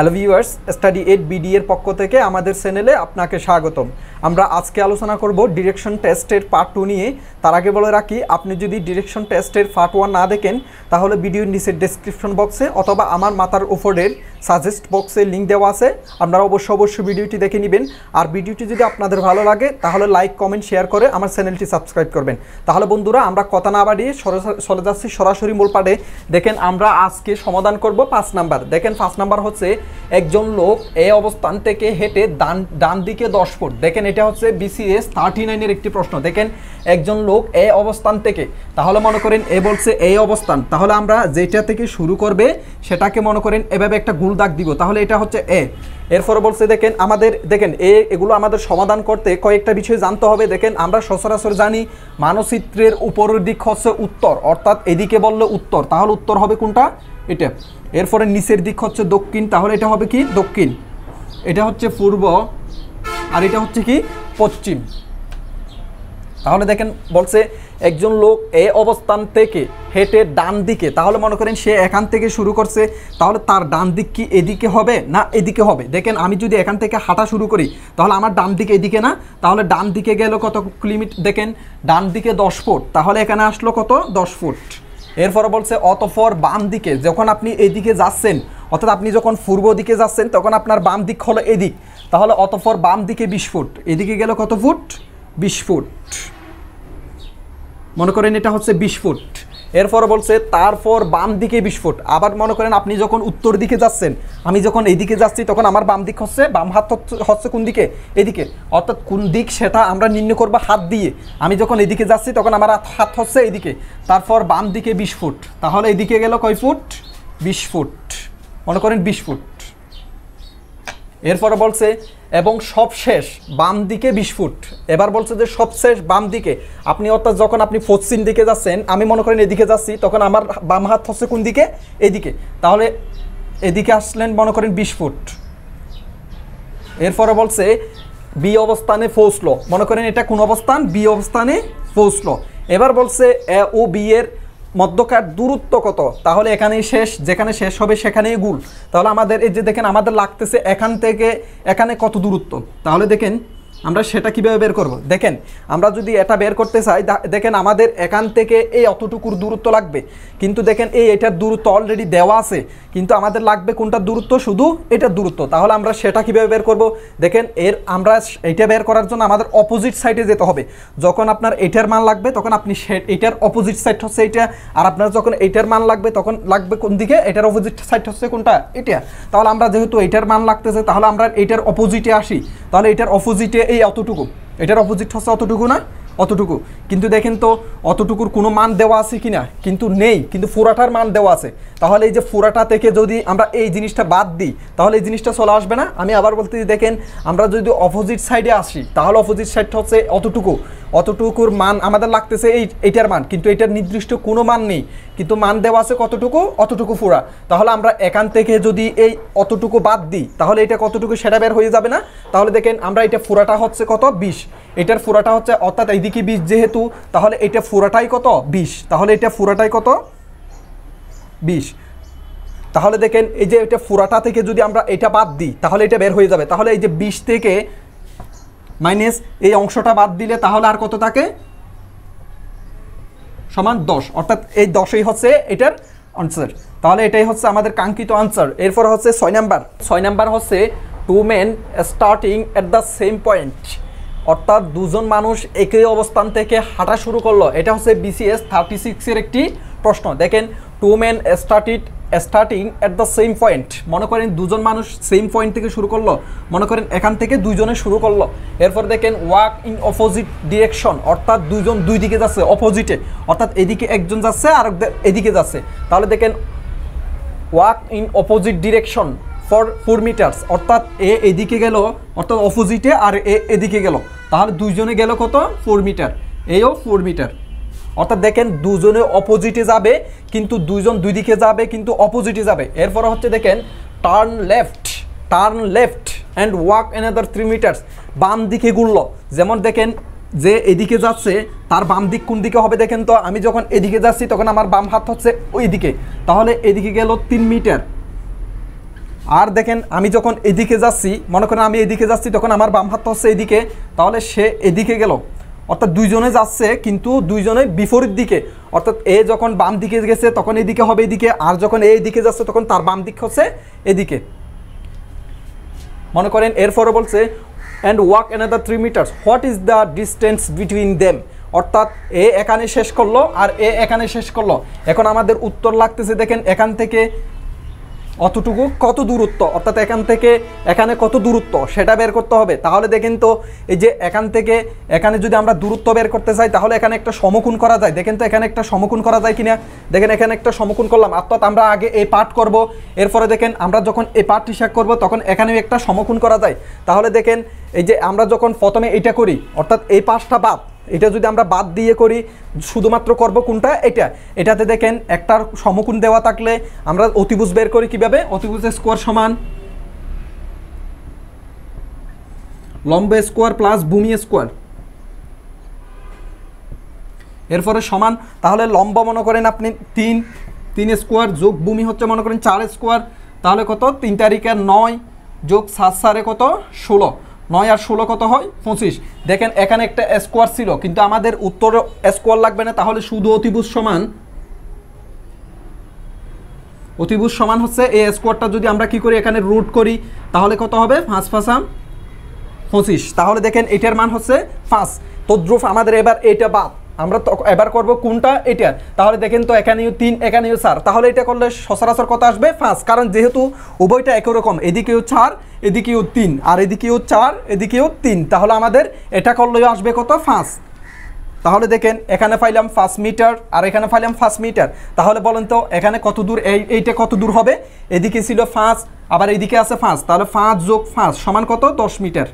Hello viewers study eight BD এর পক্ষ থেকে আমাদের চ্যানেলে আপনাকে স্বাগতম। আমরা আজকে আলোচনা করব ডিরেকশন টেস্টের পার্ট টু নিয়ে। তার আগে বলে রাখি, আপনি যদি ডিরেকশন টেস্টের পার্ট ওয়ান না দেখেন, তাহলে ভিডিওর নিচের ডেসক্রিপশন বক্সে অথবা আমার মাথার ওপরের সাজেস্ট বক্সে লিঙ্ক দেওয়া আছে। আপনারা অবশ্যই অবশ্যই ভিডিওটি দেখে নেবেন। আর ভিডিওটি যদি আপনাদের ভালো লাগে, তাহলে লাইক কমেন্ট শেয়ার করে আমার চ্যানেলটি সাবস্ক্রাইব করবেন। তাহলে বন্ধুরা, আমরা কথা না বাড়িয়ে চলে যাচ্ছি সরাসরি মূল পাঠে দেখেন, আমরা আজকে সমাধান করব পাঁচ নাম্বার। দেখেন, পাঁচ নাম্বার হচ্ছে, একজন লোক এই অবস্থান থেকে হেঁটে ডান ডান দিকে দশ ফুট। দেখেন এটা হচ্ছে বিসিএস থার্টি নাইনের একটি প্রশ্ন। দেখেন, একজন লোক এ অবস্থান থেকে, তাহলে মনে করেন এ বলছে এই অবস্থান। তাহলে আমরা যেটা থেকে শুরু করবে, সেটাকে মনে করেন এভাবে একটা গুল দাগ দিব। তাহলে এটা হচ্ছে এ। এরপরে বলছে, দেখেন, আমাদের, দেখেন, এ এগুলো আমাদের সমাধান করতে কয়েকটা বিষয় জানতে হবে। দেখেন, আমরা সচরাচর জানি মানচিত্রের উপরের দিক হচ্ছে উত্তর, অর্থাৎ এদিকে বললে উত্তর। তাহলে উত্তর হবে কোনটা? এটা। এরপরে নিচের দিক হচ্ছে দক্ষিণ। তাহলে এটা হবে কি? দক্ষিণ। এটা হচ্ছে পূর্ব আর এটা হচ্ছে কি পশ্চিম। তাহলে দেখেন বলছে একজন লোক এ অবস্থান থেকে হেঁটে ডান দিকে, তাহলে মনে করেন সে এখান থেকে শুরু করছে, তাহলে তার ডান দিক কি এদিকে হবে না এদিকে হবে? দেখেন আমি যদি এখান থেকে হাঁটা শুরু করি, তাহলে আমার ডান দিকে এদিকে না? তাহলে ডান দিকে গেল কত কিলোমিটার? দেখেন ডান দিকে দশ ফুট, তাহলে এখানে আসলো কত? দশ ফুট। এরপরে বলছে অতফর বাম দিকে, যখন আপনি এদিকে যাচ্ছেন অর্থাৎ আপনি যখন পূর্ব দিকে যাচ্ছেন, তখন আপনার বাম দিক হলো এদিক। তাহলে অতফর বাম দিকে বিশ ফুট। এদিকে গেল কত ফুট? বিশ ফুট। মনে করেন এটা হচ্ছে বিশ ফুট। এরপর বলছে, তারপর বাম দিকে বিশ ফুট। আবার মনে করেন আপনি যখন উত্তর দিকে যাচ্ছেন, আমি যখন এদিকে যাচ্ছি, তখন আমার বাম দিক হচ্ছে, বাম হাত হচ্ছে- কোন দিকে? এদিকে। অর্থাৎ কোন দিক সেটা আমরা নির্ণয় করব হাত দিয়ে। আমি যখন এদিকে যাচ্ছি, তখন আমার হাত হচ্ছে এদিকে। তারপর বাম দিকে বিশ ফুট। তাহলে এদিকে গেল কয় ফুট? বিশ ফুট। মনে করেন বিশ ফুট। এরপরে বলছে, এবং সবশেষ বাম দিকে বিশ ফুট। এবার বলছে যে, সবশেষ বাম দিকে। আপনি অর্থাৎ যখন আপনি পশ্চিম দিকে যাচ্ছেন, আমি মনে করেন এদিকে যাচ্ছি, তখন আমার বাম হাত হচ্ছে কোন দিকে? এদিকে। তাহলে এদিকে আসলেন মনে করেন বিশ ফুট। এরপরে বলছে, বি অবস্থানে পৌঁছলো মনে করেন এটা কোন অবস্থান? বি অবস্থানে পৌঁছলো এবার বলছে, এ ও বি এর মধ্যকার দূরত্ব কত? তাহলে এখানেই শেষ, যেখানে শেষ হবে সেখানেই গুল। তাহলে আমাদের এই যে দেখেন, আমাদের লাগতেছে এখান থেকে, এখানে কত দূরত্ব? তাহলে দেখেন আমরা সেটা কীভাবে বের করব? দেখেন, আমরা যদি এটা বের করতে চাই দেখেন আমাদের এখান থেকে এই অতটুকুর দূরত্ব লাগবে। কিন্তু দেখেন, এই এটার দূরত্ব অলরেডি দেওয়া আছে। কিন্তু আমাদের লাগবে কোনটা দূরত্ব? শুধু এটার দূরত্ব। তাহলে আমরা সেটা কীভাবে বের করব? দেখেন, এর আমরা এটা বের করার জন্য আমাদের অপোজিট সাইডে যেতে হবে। যখন আপনার এটার মান লাগবে, তখন আপনি এটার অপোজিট সাইড হচ্ছে এটা আর আপনার যখন এটার মান লাগবে, তখন লাগবে কোন দিকে? এটার অপোজিট সাইড হচ্ছে কোনটা? এটা। তাহলে আমরা যেহেতু এটার মান লাগতেছে, তাহলে আমরা এটার অপোজিটে আসি। তাহলে এটার অপোজিটে এই অতটুকু। এটার অপোজিট হচ্ছে অতটুকু না অতটুকু। কিন্তু দেখেন তো, অতটুকুর কোনো মান দেওয়া আছে কি না? কিন্তু নেই, কিন্তু ফোরাটার মান দেওয়া আছে। তাহলে এই যে ফোরাটা থেকে যদি আমরা এই জিনিসটা বাদ দিই, তাহলে এই জিনিসটা চলে আসবে না? আমি আবার বলতে দেখেন, আমরা যদি অপোজিট সাইডে আসি, তাহলে অপোজিট সাইডটা হচ্ছে অতটুকু। অতটুকুর মান আমাদের লাগতেছে এই, এইটার মান, কিন্তু এটার নির্দিষ্ট কোনো মান নেই। কিন্তু মান দেওয়া আছে কতটুকু? অতটুকু ফুরা। তাহলে আমরা এখান থেকে যদি এই অতটুকু বাদ দিই, তাহলে এটা কতটুকু সেটা বের হয়ে যাবে না? তাহলে দেখেন, আমরা এটা ফুরাটা হচ্ছে কত? বিশ। এটার ফুরাটা হচ্ছে, অর্থাৎ এইদিকে বিশ যেহেতু, তাহলে এটা ফুরাটাই কত? বিশ। তাহলে এটা ফুরাটাই কত? বিশ। তাহলে দেখেন, এই যে এটা ফুরাটা থেকে যদি আমরা এটা বাদ দিই, তাহলে এটা বের হয়ে যাবে। তাহলে এই যে বিশ থেকে মাইনাস এই অংশটা বাদ দিলে তাহলে আর কত থাকে? সমান দশ। অর্থাৎ এই দশই হচ্ছে এটার আনসার তাহলে এটাই হচ্ছে আমাদের কাঙ্ক্ষিত আনসার এরপর হচ্ছে ছয় নাম্বার। ছয় নাম্বার হচ্ছে two men starting at the same point অর্থাৎ দুজন মানুষ একই অবস্থান থেকে হাঁটা শুরু করল। এটা হচ্ছে বিসিএস থার্টি সিক্সের একটি প্রশ্ন। দেখেন two men started starting at the same point মনে করেন দুজন মানুষ সেম পয়েন্ট থেকে শুরু করল। মনে করেন এখান থেকে দুইজনে শুরু করল। এরপর দেখেন ওয়াক ইন অপোজিট ডিরেকশন অর্থাৎ দুইজন দুই দিকে যাচ্ছে অপোজিটে অর্থাৎ এদিকে একজন যাচ্ছে আর এদিকে যাচ্ছে। তাহলে দেখেন walk in opposite direction for four metres অর্থাৎ এ এদিকে গেল, অর্থাৎ অপোজিটে আর এ এদিকে গেল। তাহলে দুইজনে গেল কত? ফোর মিটার এও ফোর মিটার অর্থাৎ দেখেন দুজনে অপোজিটে যাবে, কিন্তু দুইজন দুই দিকে যাবে, কিন্তু অপোজিটে যাবে। এরপর হচ্ছে দেখেন turn left turn left and walk another three metres বাম দিকে ঘুরলো। যেমন দেখেন, যে এদিকে যাচ্ছে, তার বাম দিক কোন দিকে হবে দেখেন তো? আমি যখন এদিকে যাচ্ছি, তখন আমার বাম হাত হচ্ছে ওই দিকে তাহলে এদিকে গেল তিন মিটার আর দেখেন, আমি যখন এদিকে যাচ্ছি, মনে করেন আমি এদিকে যাচ্ছি, তখন আমার বাম হাত হচ্ছে এদিকে। তাহলে সে এদিকে গেল। অর্থাৎ দুইজনে যাচ্ছে, কিন্তু দুইজনে বিপরীত দিকে। অর্থাৎ এ যখন বাম দিকে গেছে, তখন এদিকে হবে এদিকে, আর যখন এ এদিকে যাচ্ছে, তখন তার বাম দিক হচ্ছে এদিকে। মনে করেন এরপরে বলছে and walk another three metres what is the distance between them অর্থাৎ এ এখানে শেষ করল, আর এ এখানে শেষ করল। এখন আমাদের উত্তর লাগতেছে, দেখেন, এখান থেকে অতটুকু কত দূরত্ব? অর্থাৎ এখান থেকে এখানে কত দূরত্ব? সেটা বের করতে হবে। তাহলে দেখেন তো, এই যে এখান থেকে এখানে যদি আমরা দূরত্ব বের করতে চাই, তাহলে এখানে একটা সমকোণ করা যায়। দেখেন তো, এখানে একটা সমকোণ করা যায় কিনা? দেখেন, এখানে একটা সমকোণ করলাম। অর্থাৎ আমরা আগে এই পাঠ করব। এরপরে দেখেন, আমরা যখন এই পাঠ হিসাব করব, তখন এখানেও একটা সমকোণ করা যায়। তাহলে দেখেন, এই যে আমরা যখন প্রথমে এটা করি, অর্থাৎ এই পাঁচটা বাদ এটা যদি আমরা বাদ দিয়ে করি, শুধুমাত্র করব কোনটা? এটা। এটাতে দেখেন, একটার সমকোণ দেওয়া থাকলে আমরা অতিভুজ বের করি কীভাবে? অতিভুজের স্কোয়ার সমান লম্ব স্কোয়ার প্লাস ভূমি স্কোয়ার এরপরে সমান, তাহলে লম্ব মনে করেন আপনি তিন তিন স্কোয়ার যোগ ভূমি হচ্ছে মনে করেন চার স্কোয়ার তাহলে কত? তিন তারিখের নয় যোগ সাত সারে কত? ষোলো। নয় আর ষোলো কত হয়? পঁচিশ। দেখেন, এখানে একটা স্কোয়ার ছিল, কিন্তু আমাদের উত্তর স্কোয়ার লাগবে না, তাহলে শুধু অতিভুজ সমান। অতিভুজ সমান হচ্ছে এই স্কোয়ারটা যদি আমরা কি করি, এখানে রুট করি, তাহলে কত হবে? ফাঁস ফাঁসাম পঁচিশ। তাহলে দেখেন, এটার মান হচ্ছে পাঁচ। তদ্রুপ আমাদের এবার এটা বাদ। আমরা এবার করব কোনটা? এটা। তাহলে দেখেন তো এখানেও তিন এখানেও চার। তাহলে এটা করলে সচরাচর কত আসবে? পাঁচ। কারণ যেহেতু উভয়টা একই রকম এদিকেও চার এদিকেও তিন, আর এদিকেও চার এদিকেও তিন। তাহলে আমাদের এটা করলেও আসবে কত? পাঁচ। তাহলে দেখেন, এখানে পাইলাম পাঁচ মিটার, আর এখানে পাইলাম পাঁচ মিটার। তাহলে বলেন তো, এখানে কত দূর, এই, এইটা কত দূর হবে? এদিকে ছিল পাঁচ, আবার এদিকে আছে পাঁচ। তাহলে পাঁচ যোগ পাঁচ সমান কত? দশ মিটার।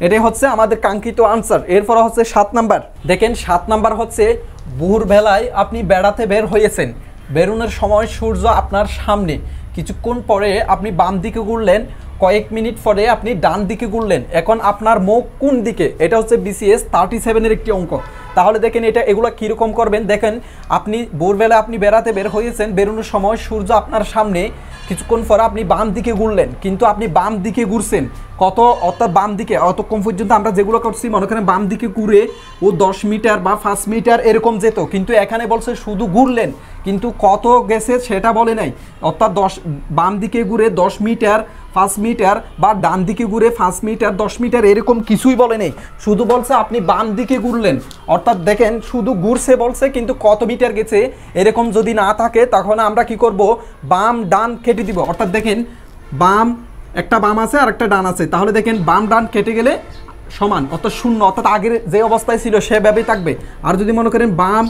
এটাই হচ্ছে আমাদের কাঙ্ক্ষিত আনসার এরপর হচ্ছে সাত নাম্বার। দেখেন, সাত নাম্বার হচ্ছে ভোরবেলায় আপনি বেড়াতে বের হয়েছেন। বেরোনোর সময় সূর্য আপনার সামনে। কিছুক্ষণ পরে আপনি বাম দিকে ঘুরলেন, কয়েক মিনিট পরে আপনি ডান দিকে ঘুরলেন। এখন আপনার মুখ কোন দিকে? এটা হচ্ছে বিসিএস থার্টি সেভেনের একটি অঙ্ক। তাহলে দেখেন এটা, এগুলো কীরকম করবেন? দেখেন, আপনি ভোরবেলা আপনি বেড়াতে বের হয়েছেন, বেরোনোর সময় সূর্য আপনার সামনে, কিছুক্ষণ পরে আপনি বাম দিকে ঘুরলেন, কিন্তু আপনি বাম দিকে ঘুরছেন। কত, অর্থাৎ বাম দিকে, অতক্ষণ পর্যন্ত আমরা যেগুলো করছি, মনে করেন বাম দিকে ঘুরে ও দশ মিটার বা পাঁচ মিটার এরকম যেত, কিন্তু এখানে বলছে শুধু ঘুরলেন, কিন্তু কত গেছে সেটা বলে নাই। অর্থাৎ দশ, বাম দিকে ঘুরে দশ মিটার পাঁচ মিটার বা ডান দিকে ঘুরে পাঁচ মিটার, দশ মিটার এরকম কিছুই বলে নেই। শুধু বলছে আপনি বাম দিকে ঘুরলেন। অর্থাৎ দেখেন, শুধু ঘুরছে বলছে, কিন্তু কত মিটার গেছে, এরকম যদি না থাকে তখন আমরা কি করব? বাম, ডান কেটে দিব। অর্থাৎ দেখেন, বাম, একটা বাম আছে আর একটা ডান আছে। তাহলে দেখেন, বাম, ডান কেটে গেলে সমান, অর্থাৎ শূন্য। অর্থাৎ আগের যে অবস্থায় ছিল, সেভাবেই থাকবে। আর যদি মনে করেন বাম,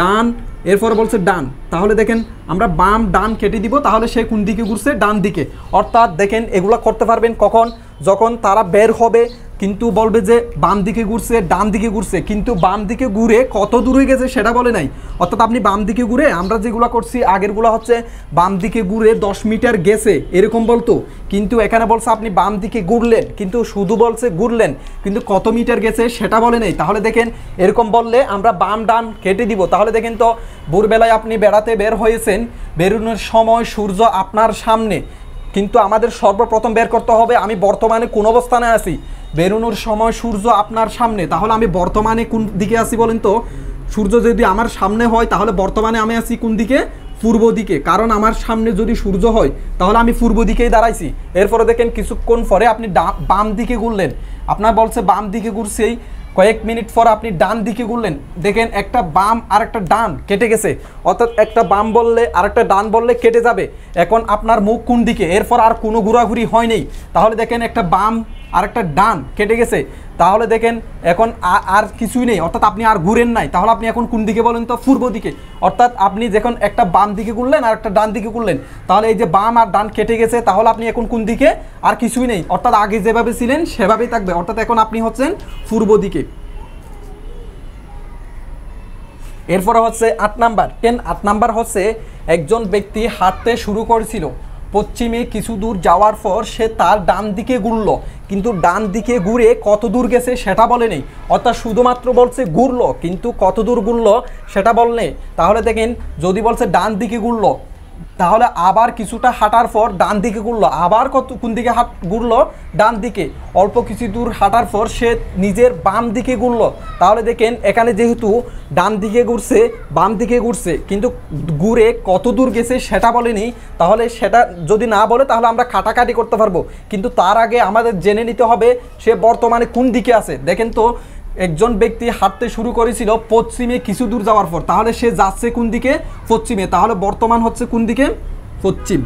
ডান এরপর বলছে ডান। তাহলে দেখেন, আমরা বাম ডান কেটে দিব, তাহলে সে কোন দিকে ঘুরছে? ডান দিকে। অর্থাৎ দেখেন, এগুলো করতে পারবেন কখন? যখন তারা বের হবে কিন্তু বলবে যে বাম দিকে ঘুরছে, ডান দিকে ঘুরছে। কিন্তু বাম দিকে ঘুরে কত দূরে গেছে সেটা বলে নাই। অর্থাৎ আপনি বাম দিকে ঘুরে, আমরা যেগুলো করছি, আগেরগুলো হচ্ছে বাম দিকে ঘুরে দশ মিটার গেছে, এরকম বলতো। কিন্তু এখানে বলছে আপনি বাম দিকে ঘুরলেন, কিন্তু শুধু বলছে ঘুরলেন, কিন্তু কত মিটার গেছে সেটা বলে নেই। তাহলে দেখেন, এরকম বললে আমরা বাম ডান কেটে দিব। তাহলে দেখেন তো, ভোরবেলায় আপনি বেড়াতে বের হয়েছেন, বেরোনোর সময় সূর্য আপনার সামনে। কিন্তু আমাদের সর্বপ্রথম বের করতে হবে, আমি বর্তমানে কোন অবস্থানে আছি? বেরোনোর সময় সূর্য আপনার সামনে, তাহলে আমি বর্তমানে কোন দিকে আছি বলেন তো? সূর্য যদি আমার সামনে হয়, তাহলে বর্তমানে আমি আছি কোন দিকে? পূর্ব দিকে। কারণ আমার সামনে যদি সূর্য হয়, তাহলে আমি পূর্ব দিকেই দাঁড়াইছি। এরপরে দেখেন কিছুক্ষণ পরে আপনি বাম দিকে ঘুরলেন। আপনার বলছে বাম দিকে ঘুরছেই, কয়েক মিনিট পর আপনি ডান দিকে ঘুরলেন। দেখেন একটা বাম আর একটা ডান কেটে গেছে। অর্থাৎ একটা বাম বললে আর একটা ডান বললে কেটে যাবে। এখন আপনার মুখ কোন দিকে? এরপর আর কোনো ঘোরাঘুরি হয়নি তাহলে দেখেন একটা বাম আর একটা ডান কেটে গেছে। তাহলে দেখেন, এখন আর কিছুই নেই। অর্থাৎ আপনি আর ঘুরেন নাই। তাহলে আপনি এখন কোন দিকে বলেন তো? পূর্ব দিকে। অর্থাৎ আপনি যখন একটা বাম দিকে ঘুরলেন আর একটা ডান দিকে ঘুরলেন, তাহলে এই যে বাম আর ডান কেটে গেছে, তাহলে আপনি এখন কোন দিকে? আর কিছুই নেই। অর্থাৎ আগে যেভাবে ছিলেন, সেভাবেই থাকবে। অর্থাৎ এখন আপনি হচ্ছেন পূর্ব দিকে। এরপরে হচ্ছে আট নাম্বার। টেন আট নাম্বার হচ্ছে, একজন ব্যক্তি হাঁটতে শুরু করেছিল। পশ্চিমে কিছু দূর যাওয়ার পর সে তার ডান দিকে ঘুরল। কিন্তু ডান দিকে ঘুরে কত দূর গেছে সেটা বলে নেই অর্থাৎ শুধুমাত্র বলছে ঘুরলো, কিন্তু কত দূর ঘুরলো সেটা বললে। তাহলে দেখেন, যদি বলছে ডান দিকে ঘুরলো তাহলে আবার কিছুটা হাঁটার পর ডান দিকে ঘুরলো, আবার কত, কোন দিকে হাট, ঘুরলো? ডান দিকে। অল্প কিছু দূর হাঁটার পর সে নিজের বাম দিকে ঘুরলো। তাহলে দেখেন, এখানে যেহেতু ডান দিকে ঘুরছে, বাম দিকে ঘুরছে, কিন্তু ঘুরে কত দূর গেছে সেটা বলেনি। তাহলে সেটা যদি না বলে, তাহলে আমরা কাটাকাটি করতে পারব। কিন্তু তার আগে আমাদের জেনে নিতে হবে, সে বর্তমানে কোন দিকে আছে? দেখেন তো একজন ব্যক্তি হাঁটতে শুরু করেছিল পশ্চিমে কিছু দূর যাওয়ার পর। তাহলে সে যাচ্ছে কোন দিকে? পশ্চিমে। তাহলে বর্তমান হচ্ছে কোন দিকে? পশ্চিম।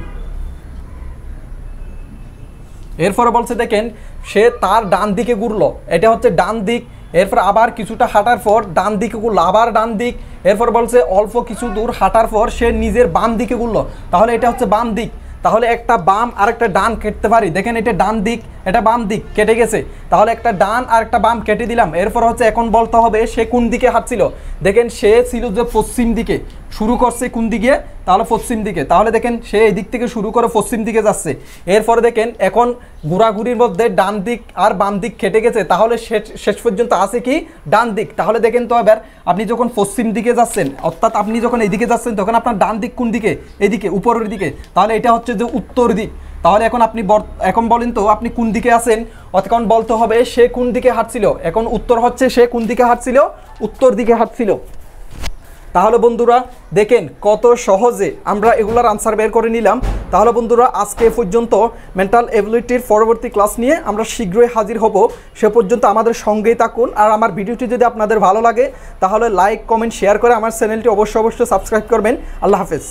এরপরে বলছে, দেখেন, সে তার ডান দিকে ঘুরলো। এটা হচ্ছে ডান দিক। এরপর আবার কিছুটা হাঁটার পর ডান দিকে ঘুরলো, আবার ডান দিক। এরপর বলছে, অল্প কিছু দূর হাঁটার পর সে নিজের বাম দিকে ঘুরলো। তাহলে এটা হচ্ছে বাম দিক। তাহলে একটা বাম আর একটা ডান কেটতে পারি। দেখেন এটা ডান দিক, এটা বাম দিক, কেটে গেছে। তাহলে একটা ডান আর একটা বাম কেটে দিলাম। এরপর হচ্ছে এখন বলতে হবে সে কোন দিকে হাঁটছিল? দেখেন সে ছিল যে পশ্চিম দিকে। শুরু করছে কোন দিকে? তাহলে পশ্চিম দিকে। তাহলে দেখেন সে এই দিক থেকে শুরু করে পশ্চিম দিকে যাচ্ছে। এরপরে দেখেন এখন ঘোরাঘুরির মধ্যে ডান দিক আর বাম দিক খেটে গেছে। তাহলে শেষ- পর্যন্ত আছে কি? ডান দিক। তাহলে দেখেন তো এবার আপনি যখন পশ্চিম দিকে যাচ্ছেন, অর্থাৎ আপনি যখন এইদিকে যাচ্ছেন, তখন আপনার ডান দিক কোন দিকে? এদিকে উপরের দিকে। তাহলে এটা হচ্ছে যে উত্তর দিক। তাহলে এখন আপনি এখন বলেন তো আপনি কোন দিকে আছেন? এখন বলতে হবে সে কোন দিকে হাঁটছিল? এখন উত্তর হচ্ছে সে কোন দিকে হাঁটছিল? উত্তর দিকে হাঁটছিল। তাহলে বন্ধুরা, দেখেন কত সহজে আমরা এগুলার আনসার বের করে নিলাম। তাহলে বন্ধুরা, আজকে পর্যন্ত মেন্টাল এবিলিটির পরবর্তী ক্লাস নিয়ে আমরা শীঘ্রই হাজির হব। সে পর্যন্ত আমাদের সঙ্গেই থাকুন। আর আমার ভিডিওটি যদি আপনাদের ভালো লাগে, তাহলে লাইক কমেন্ট শেয়ার করে আমার চ্যানেলটি অবশ্যই অবশ্যই সাবস্ক্রাইব করবেন। আল্লাহ হাফেজ।